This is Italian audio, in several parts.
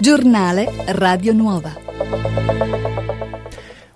Giornale Radio Nuova.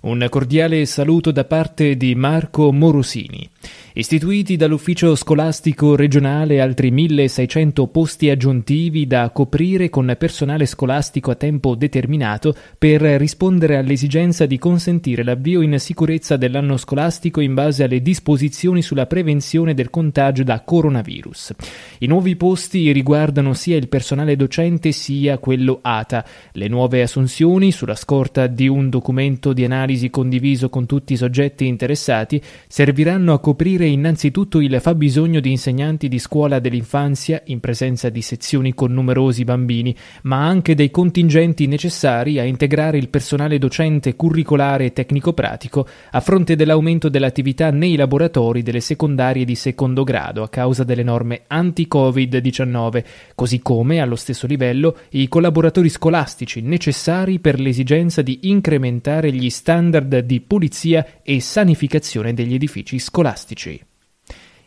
Un cordiale saluto da parte di Marco Morosini. Istituiti dall'ufficio scolastico regionale altri 1600 posti aggiuntivi da coprire con personale scolastico a tempo determinato per rispondere all'esigenza di consentire l'avvio in sicurezza dell'anno scolastico in base alle disposizioni sulla prevenzione del contagio da coronavirus. I nuovi posti riguardano sia il personale docente sia quello ATA. Le nuove assunzioni, sulla scorta di un documento di analisi condiviso con tutti i soggetti interessati, serviranno a coprire coprire innanzitutto il fabbisogno di insegnanti di scuola dell'infanzia in presenza di sezioni con numerosi bambini, ma anche dei contingenti necessari a integrare il personale docente curricolare e tecnico-pratico a fronte dell'aumento dell'attività nei laboratori delle secondarie di secondo grado a causa delle norme anti-Covid-19, così come, allo stesso livello, i collaboratori scolastici necessari per l'esigenza di incrementare gli standard di pulizia e sanificazione degli edifici scolastici.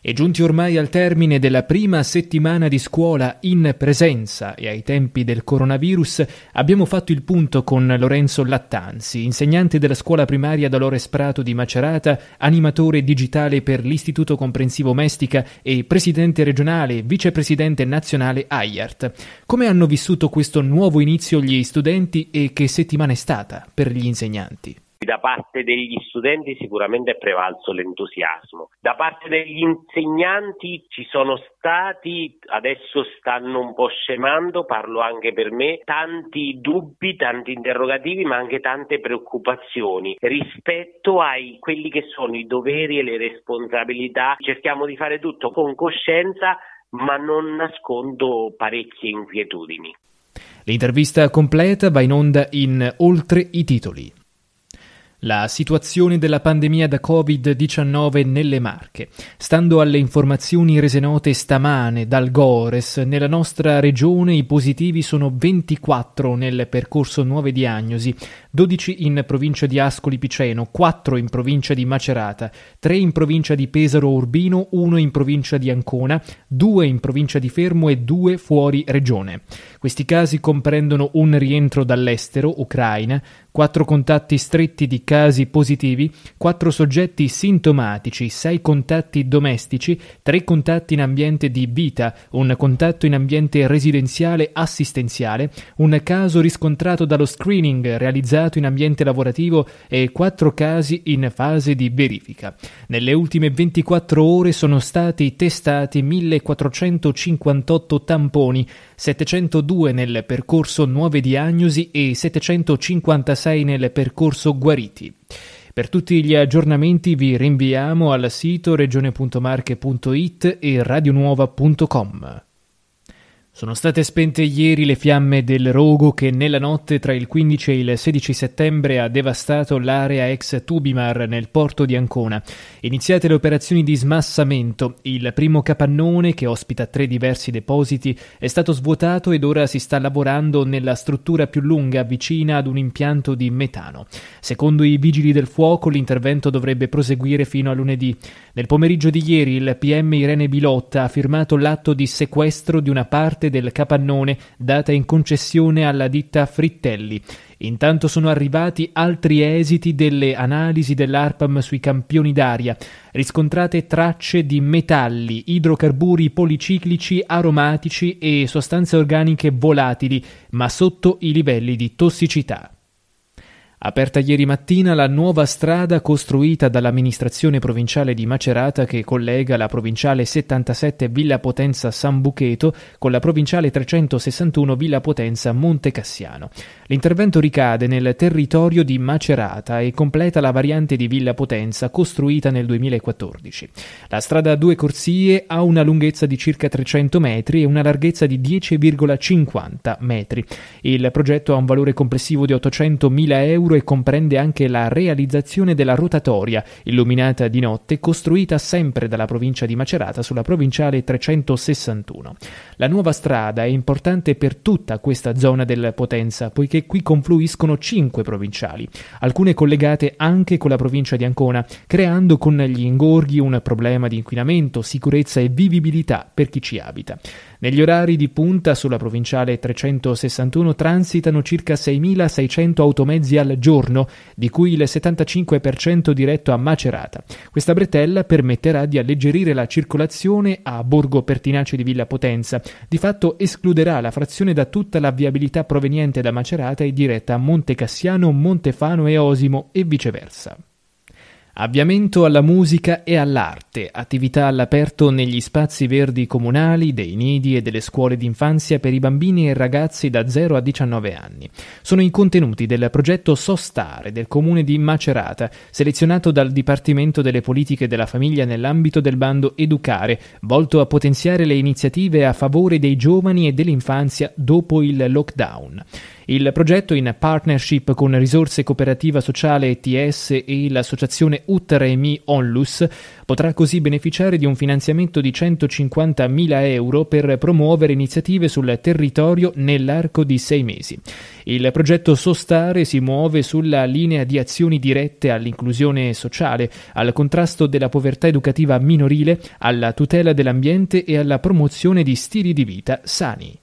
E giunti ormai al termine della prima settimana di scuola in presenza e ai tempi del coronavirus, abbiamo fatto il punto con Lorenzo Lattanzi, insegnante della scuola primaria Dolores Prato di Macerata, animatore digitale per l'Istituto Comprensivo Mestica e presidente regionale e vicepresidente nazionale AIART. Come hanno vissuto questo nuovo inizio gli studenti e che settimana è stata per gli insegnanti? Da parte degli studenti sicuramente è prevalso l'entusiasmo. Da parte degli insegnanti ci sono stati, adesso stanno un po' scemando, parlo anche per me, tanti dubbi, tanti interrogativi, ma anche tante preoccupazioni rispetto a quelli che sono i doveri e le responsabilità. Cerchiamo di fare tutto con coscienza, ma non nascondo parecchie inquietudini. L'intervista completa va in onda in Oltre i titoli. La situazione della pandemia da Covid-19 nelle Marche. Stando alle informazioni rese note stamane dal Gores, nella nostra regione i positivi sono 24 nel percorso nuove diagnosi, 12 in provincia di Ascoli Piceno, 4 in provincia di Macerata, 3 in provincia di Pesaro Urbino, 1 in provincia di Ancona, 2 in provincia di Fermo e 2 fuori regione. Questi casi comprendono un rientro dall'estero, Ucraina, 4 contatti stretti di casi positivi, 4 soggetti sintomatici, 6 contatti domestici, 3 contatti in ambiente di vita, un contatto in ambiente residenziale assistenziale, un caso riscontrato dallo screening realizzato in ambiente lavorativo e 4 casi in fase di verifica. Nelle ultime 24 ore sono stati testati 1458 tamponi, 702 nel percorso nuove diagnosi e 756 nel percorso guariti. Per tutti gli aggiornamenti vi rinviamo al sito regione.marche.it e radionuova.com. Sono state spente ieri le fiamme del rogo che nella notte tra il 15 e il 16 settembre ha devastato l'area ex Tubimar nel porto di Ancona. Iniziate le operazioni di smassamento. Il primo capannone, che ospita tre diversi depositi, è stato svuotato ed ora si sta lavorando nella struttura più lunga vicina ad un impianto di metano. Secondo i vigili del fuoco l'intervento dovrebbe proseguire fino a lunedì. Nel pomeriggio di ieri il PM Irene Bilotta ha firmato l'atto di sequestro di una parte del capannone data in concessione alla ditta Frittelli. Intanto sono arrivati altri esiti delle analisi dell'ARPAM sui campioni d'aria. Riscontrate tracce di metalli, idrocarburi policiclici, aromatici e sostanze organiche volatili, ma sotto i livelli di tossicità. Aperta ieri mattina la nuova strada costruita dall'amministrazione provinciale di Macerata che collega la provinciale 77 Villa Potenza San Bucheto con la provinciale 361 Villa Potenza Monte Cassiano. L'intervento ricade nel territorio di Macerata e completa la variante di Villa Potenza costruita nel 2014. La strada a due corsie ha una lunghezza di circa 300 metri e una larghezza di 10,50 metri. Il progetto ha un valore complessivo di 800.000 euro futuro e comprende anche la realizzazione della rotatoria, illuminata di notte, costruita sempre dalla provincia di Macerata sulla provinciale 361. La nuova strada è importante per tutta questa zona del Potenza, poiché qui confluiscono cinque provinciali, alcune collegate anche con la provincia di Ancona, creando con gli ingorghi un problema di inquinamento, sicurezza e vivibilità per chi ci abita. Negli orari di punta sulla provinciale 361 transitano circa 6.600 automezzi al giorno, di cui il 75% diretto a Macerata. Questa bretella permetterà di alleggerire la circolazione a Borgo Pertinace di Villa Potenza. Di fatto escluderà la frazione da tutta la viabilità proveniente da Macerata e diretta a Monte Cassiano, Montefano e Osimo e viceversa. Avviamento alla musica e all'arte, attività all'aperto negli spazi verdi comunali, dei nidi e delle scuole d'infanzia per i bambini e ragazzi da 0 a 19 anni. Sono i contenuti del progetto Sostare del comune di Macerata, selezionato dal Dipartimento delle Politiche della Famiglia nell'ambito del bando Educare, volto a potenziare le iniziative a favore dei giovani e dell'infanzia dopo il lockdown. Il progetto, in partnership con Risorse Cooperativa Sociale ETS e l'associazione Utremi Onlus, potrà così beneficiare di un finanziamento di 150.000 euro per promuovere iniziative sul territorio nell'arco di sei mesi. Il progetto Sostare si muove sulla linea di azioni dirette all'inclusione sociale, al contrasto della povertà educativa minorile, alla tutela dell'ambiente e alla promozione di stili di vita sani.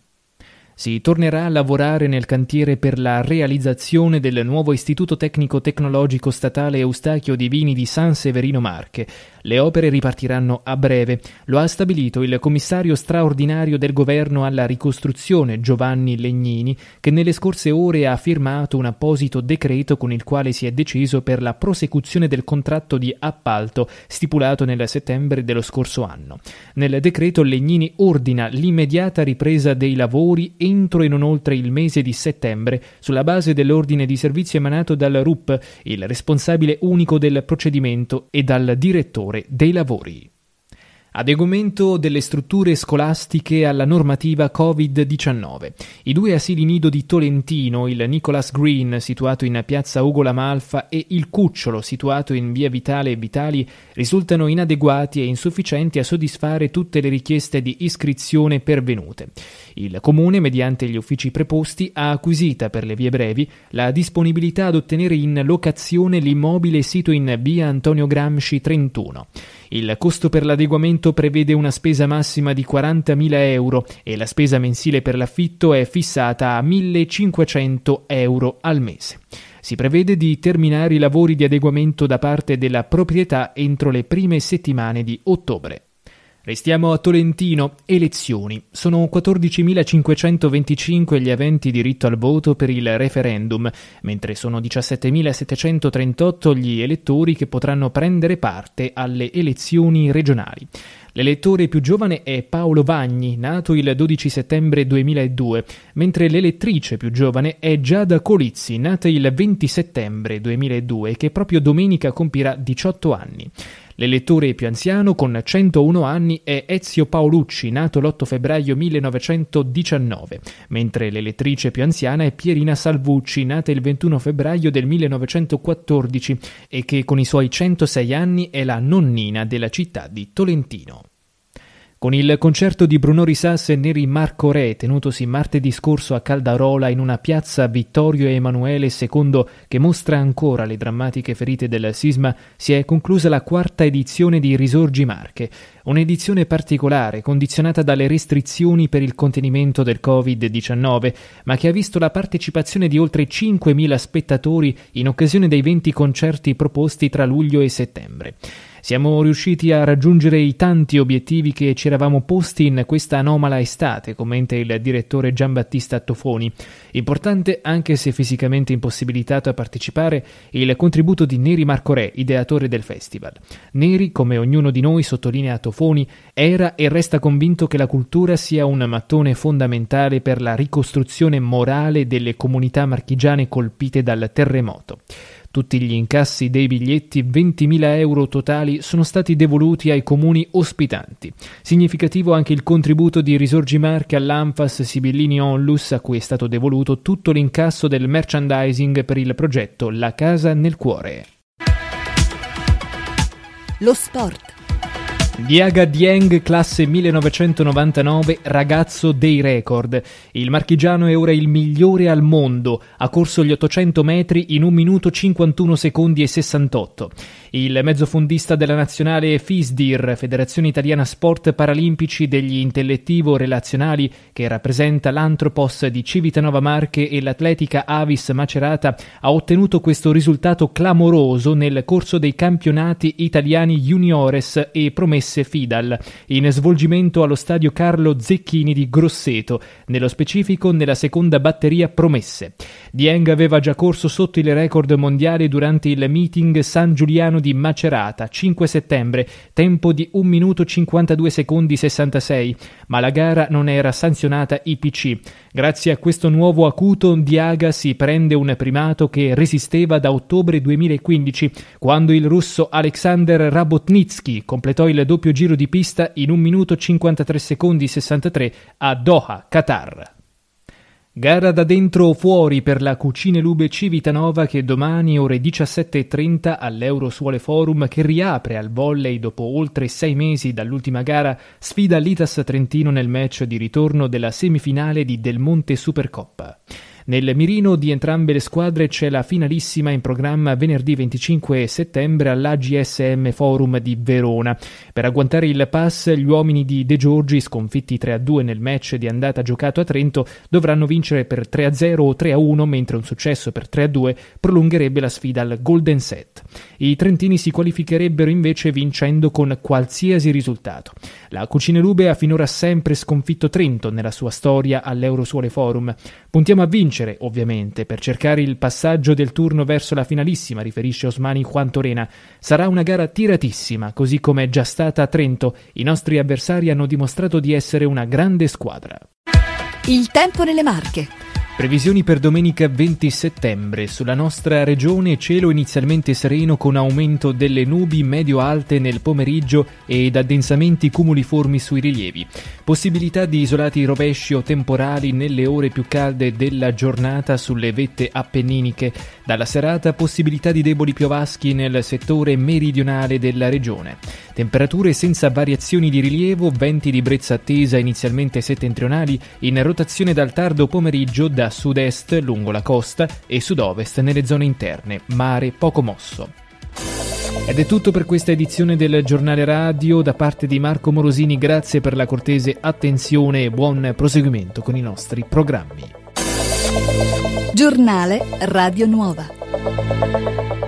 Si tornerà a lavorare nel cantiere per la realizzazione del nuovo Istituto Tecnico Tecnologico Statale Eustachio Divini di San Severino Marche. Le opere ripartiranno a breve. Lo ha stabilito il commissario straordinario del governo alla ricostruzione Giovanni Legnini, che nelle scorse ore ha firmato un apposito decreto con il quale si è deciso per la prosecuzione del contratto di appalto stipulato nel settembre dello scorso anno. Nel decreto Legnini ordina l'immediata ripresa dei lavori e entro e non oltre il mese di settembre, sulla base dell'ordine di servizio emanato dal RUP, il responsabile unico del procedimento, e dal direttore dei lavori. Adeguamento delle strutture scolastiche alla normativa Covid-19. I due asili nido di Tolentino, il Nicholas Green situato in piazza Ugo Lamalfa e il Cucciolo situato in via Vitale e Vitali risultano inadeguati e insufficienti a soddisfare tutte le richieste di iscrizione pervenute. Il Comune, mediante gli uffici preposti, ha acquisita per le vie brevi la disponibilità ad ottenere in locazione l'immobile sito in via Antonio Gramsci 31. Il costo per l'adeguamento prevede una spesa massima di 40.000 euro e la spesa mensile per l'affitto è fissata a 1.500 euro al mese. Si prevede di terminare i lavori di adeguamento da parte della proprietà entro le prime settimane di ottobre. Restiamo a Tolentino. Elezioni. Sono 14.525 gli aventi diritto al voto per il referendum, mentre sono 17.738 gli elettori che potranno prendere parte alle elezioni regionali. L'elettore più giovane è Paolo Vagni, nato il 12 settembre 2002, mentre l'elettrice più giovane è Giada Colizzi, nata il 20 settembre 2002, che proprio domenica compirà 18 anni. L'elettore più anziano, con 101 anni, è Ezio Paolucci, nato l'8 febbraio 1919, mentre l'elettrice più anziana è Pierina Salvucci, nata il 21 febbraio del 1914 e che con i suoi 106 anni è la nonnina della città di Tolentino. Con il concerto di Bruno Risas e Neri Marco Re, tenutosi martedì scorso a Caldarola in una piazza Vittorio Emanuele II che mostra ancora le drammatiche ferite del sisma, si è conclusa la quarta edizione di Risorgi Marche, un'edizione particolare condizionata dalle restrizioni per il contenimento del Covid-19, ma che ha visto la partecipazione di oltre 5.000 spettatori in occasione dei 20 concerti proposti tra luglio e settembre. Siamo riusciti a raggiungere i tanti obiettivi che ci eravamo posti in questa anomala estate, commenta il direttore Giambattista Tofoni. Importante, anche se fisicamente impossibilitato a partecipare, il contributo di Neri Marco Re, ideatore del festival. Neri, come ognuno di noi sottolinea Tofoni, era e resta convinto che la cultura sia un mattone fondamentale per la ricostruzione morale delle comunità marchigiane colpite dal terremoto. Tutti gli incassi dei biglietti, 20.000 euro totali, sono stati devoluti ai comuni ospitanti. Significativo anche il contributo di Risorgimarche all'Anfas Sibillini Onlus, a cui è stato devoluto tutto l'incasso del merchandising per il progetto La Casa nel Cuore. Lo sport. Diaga Dieng, classe 1999, ragazzo dei record. Il marchigiano è ora il migliore al mondo. Ha corso gli 800 metri in 1 minuto 51 secondi e 68. Il mezzofondista della nazionale FISDIR, Federazione Italiana Sport Paralimpici degli Intellettivo Relazionali, che rappresenta l'Antropos di Civitanova Marche e l'Atletica Avis Macerata, ha ottenuto questo risultato clamoroso nel corso dei campionati italiani juniores e promesse Fidal, in svolgimento allo stadio Carlo Zecchini di Grosseto, nello specifico nella seconda batteria promesse. Dieng aveva già corso sotto il record mondiale durante il meeting San Giuliano di Macerata, 5 settembre, tempo di 1 minuto 52 secondi 66, ma la gara non era sanzionata IPC. Grazie a questo nuovo acuto, Diaga si prende un primato che resisteva da ottobre 2015, quando il russo Alexander Rabotnitsky completò il doppio giro di pista in 1 minuto 53 secondi 63 a Doha, Qatar. Gara da dentro o fuori per la Cucine Lube Civitanova che domani ore 17.30 all'Eurosuole Forum che riapre al volley dopo oltre sei mesi dall'ultima gara sfida l'Itas Trentino nel match di ritorno della semifinale di Del Monte Supercoppa. Nel mirino di entrambe le squadre c'è la finalissima in programma venerdì 25 settembre all'AGSM Forum di Verona. Per agguantare il pass, gli uomini di De Giorgi, sconfitti 3-2 nel match di andata giocato a Trento, dovranno vincere per 3-0 o 3-1, mentre un successo per 3-2 prolungherebbe la sfida al Golden Set. I trentini si qualificherebbero invece vincendo con qualsiasi risultato. La Cucine Lube ha finora sempre sconfitto Trento nella sua storia all'Eurosuole Forum. Puntiamo a vincere, ovviamente, per cercare il passaggio del turno verso la finalissima, riferisce Osmani Juantorena. Sarà una gara tiratissima, così come è già stata a Trento. I nostri avversari hanno dimostrato di essere una grande squadra. Il tempo nelle Marche. Previsioni per domenica 20 settembre. Sulla nostra regione cielo inizialmente sereno con aumento delle nubi medio-alte nel pomeriggio ed addensamenti cumuliformi sui rilievi. Possibilità di isolati rovesci o temporali nelle ore più calde della giornata sulle vette appenniniche. Dalla serata possibilità di deboli piovaschi nel settore meridionale della regione. Temperature senza variazioni di rilievo, venti di brezza attesa inizialmente settentrionali in rotazione dal tardo pomeriggio da sud-est lungo la costa e sud-ovest nelle zone interne, mare poco mosso. Ed è tutto per questa edizione del giornale radio da parte di Marco Morosini, grazie per la cortese attenzione e buon proseguimento con i nostri programmi. Giornale Radio Nuova.